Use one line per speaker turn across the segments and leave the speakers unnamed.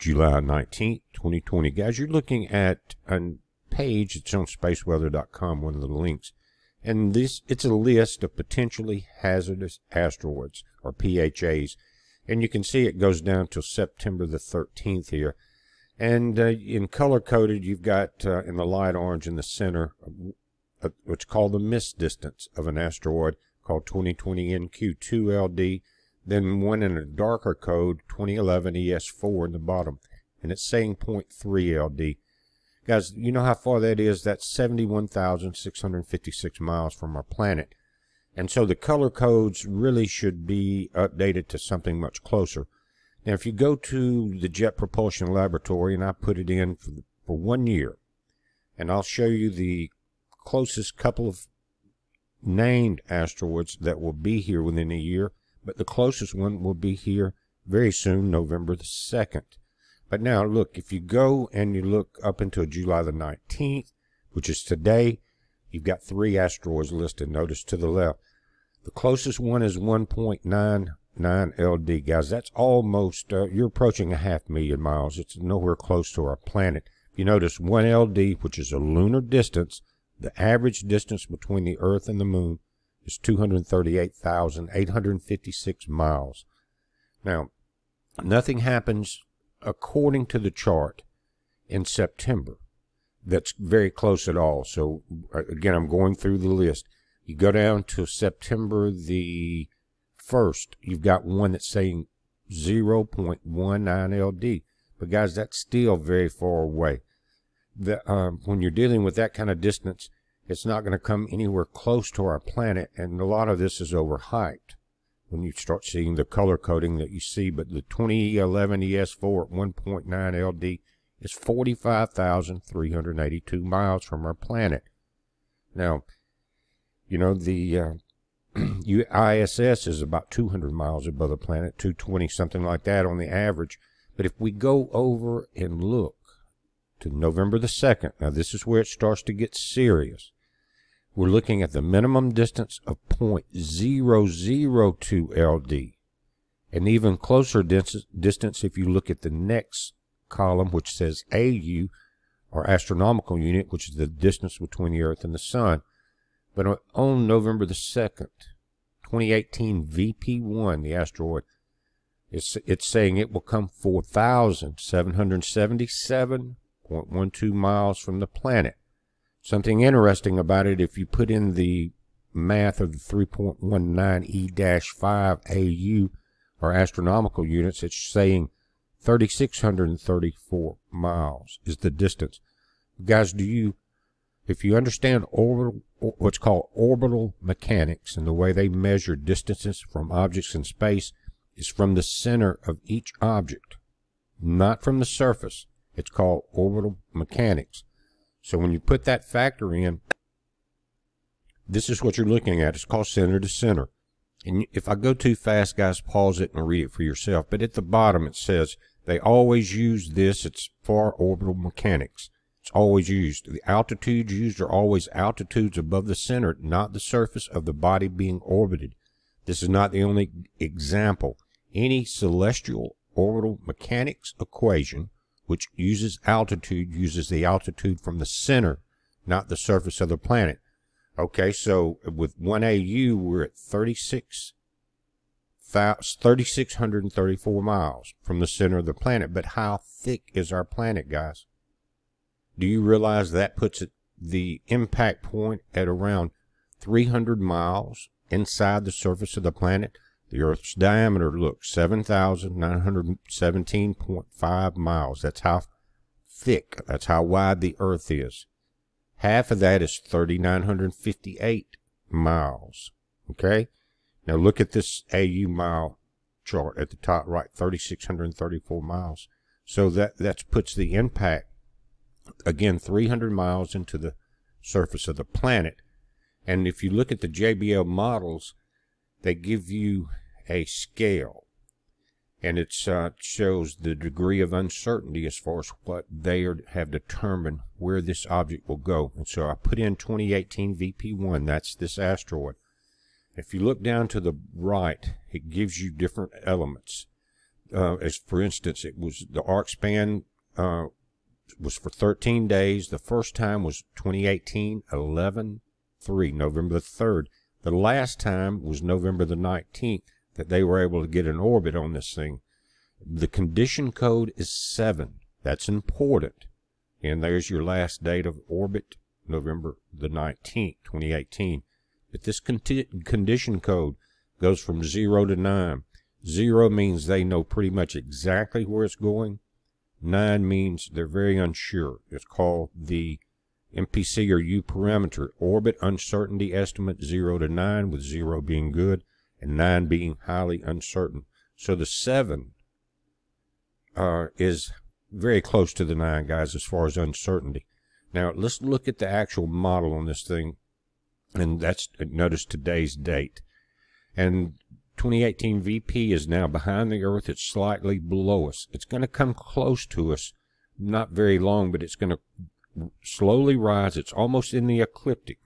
July 19th, 2020. Guys, you're looking at a page, it's on spaceweather.com, one of the links. And this, it's a list of potentially hazardous asteroids, or PHAs. And you can see it goes down till September the 13th here. And uh, in color coded, you've got uh, in the light orange in the center, uh, what's called the miss distance of an asteroid called 2020 NQ2LD then one in a darker code, 2011 ES4 in the bottom, and it's saying 0.3 LD. Guys, you know how far that is? That's 71,656 miles from our planet. And so the color codes really should be updated to something much closer. Now, if you go to the Jet Propulsion Laboratory, and I put it in for, for one year, and I'll show you the closest couple of named asteroids that will be here within a year, but the closest one will be here very soon, November the 2nd. But now, look, if you go and you look up until July the 19th, which is today, you've got three asteroids listed. Notice to the left. The closest one is 1.99 LD, guys. That's almost, uh, you're approaching a half million miles. It's nowhere close to our planet. If you notice, 1 LD, which is a lunar distance, the average distance between the Earth and the Moon is 238,856 miles. Now, nothing happens according to the chart in September that's very close at all. So, uh, again, I'm going through the list. You go down to September the 1st, you've got one that's saying 0.19 LD. But, guys, that's still very far away. The, um, when you're dealing with that kind of distance, it's not going to come anywhere close to our planet, and a lot of this is overhyped when you start seeing the color coding that you see. But the 2011 ES4 at 1.9 LD is 45,382 miles from our planet. Now, you know, the uh, ISS is about 200 miles above the planet, 220, something like that on the average. But if we go over and look to November the 2nd, now this is where it starts to get serious we're looking at the minimum distance of 0.002 LD. An even closer distance if you look at the next column, which says AU, or astronomical unit, which is the distance between the Earth and the Sun. But on November the 2nd, 2018 VP1, the asteroid, it's, it's saying it will come 4,777.12 miles from the planet. Something interesting about it, if you put in the math of the 3.19 E-5 AU, or astronomical units, it's saying 3,634 miles is the distance. Guys, do you, if you understand orbital, what's called orbital mechanics and the way they measure distances from objects in space is from the center of each object, not from the surface. It's called orbital mechanics. So when you put that factor in, this is what you're looking at. It's called center to center. And if I go too fast, guys, pause it and read it for yourself. But at the bottom, it says they always use this. It's far orbital mechanics. It's always used. The altitudes used are always altitudes above the center, not the surface of the body being orbited. This is not the only example. Any celestial orbital mechanics equation which uses altitude, uses the altitude from the center, not the surface of the planet. Okay, so with 1 AU, we're at 36, 3,634 miles from the center of the planet. But how thick is our planet, guys? Do you realize that puts it, the impact point at around 300 miles inside the surface of the planet? The Earth's diameter, look, 7,917.5 miles. That's how thick, that's how wide the Earth is. Half of that is 3,958 miles. Okay? Now look at this AU mile chart at the top right, 3,634 miles. So that, that puts the impact, again, 300 miles into the surface of the planet. And if you look at the JPL models, they give you a scale and it uh, shows the degree of uncertainty as far as what they are, have determined where this object will go. And so I put in 2018 VP1, that's this asteroid. If you look down to the right, it gives you different elements. uh, as for instance, it was the arc span uh, was for 13 days. The first time was 2018, 11 3, November the 3rd. The last time was November the 19th that they were able to get an orbit on this thing. The condition code is 7. That's important. And there's your last date of orbit, November the 19th, 2018. But this con condition code goes from 0 to 9. 0 means they know pretty much exactly where it's going. 9 means they're very unsure. It's called the MPC or U parameter, orbit uncertainty estimate 0 to 9, with 0 being good and 9 being highly uncertain. So the 7 uh, is very close to the 9, guys, as far as uncertainty. Now, let's look at the actual model on this thing, and that's notice today's date. And 2018 VP is now behind the Earth. It's slightly below us. It's going to come close to us, not very long, but it's going to slowly rise. It's almost in the ecliptic.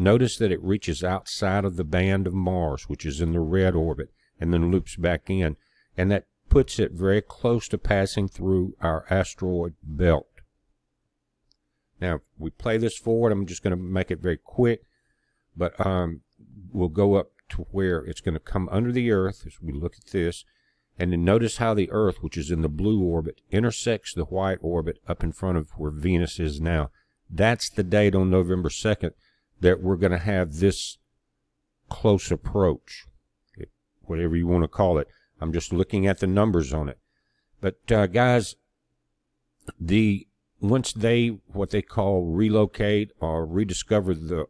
Notice that it reaches outside of the band of Mars, which is in the red orbit, and then loops back in. And that puts it very close to passing through our asteroid belt. Now, if we play this forward, I'm just going to make it very quick, but um, we'll go up to where it's going to come under the Earth as we look at this. And then notice how the Earth, which is in the blue orbit, intersects the white orbit up in front of where Venus is now. That's the date on November 2nd that we're going to have this close approach, whatever you want to call it. I'm just looking at the numbers on it. But uh, guys, the once they what they call relocate or rediscover the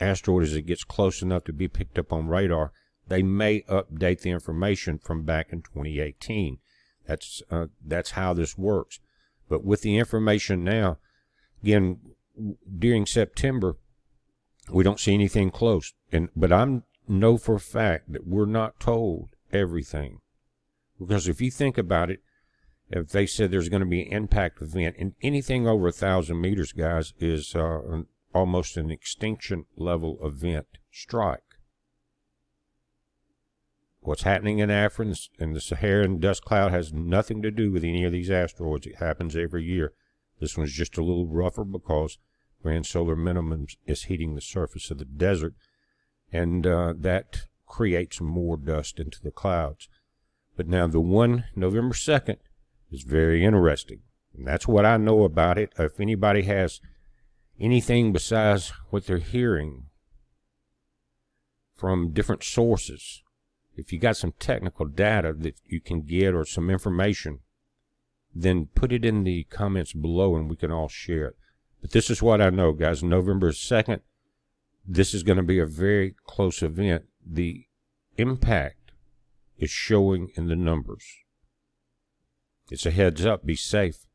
asteroid as it gets close enough to be picked up on radar, they may update the information from back in 2018. That's uh, that's how this works. But with the information now, again, during September, we don't see anything close. And but I'm know for a fact that we're not told everything, because if you think about it, if they said there's going to be an impact event, and anything over a thousand meters, guys, is uh, an, almost an extinction level event strike what's happening in Africa and the Saharan dust cloud has nothing to do with any of these asteroids. It happens every year. This one's just a little rougher because grand solar minimum is heating the surface of the desert, and uh, that creates more dust into the clouds. But now the one November 2nd is very interesting. And that's what I know about it. If anybody has anything besides what they're hearing from different sources, if you got some technical data that you can get or some information, then put it in the comments below and we can all share it. But this is what I know, guys. November 2nd, this is going to be a very close event. The impact is showing in the numbers. It's a heads up. Be safe.